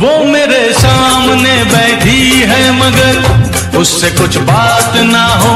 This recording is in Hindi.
वो मेरे सामने बैठी है मगर उससे कुछ बात ना हो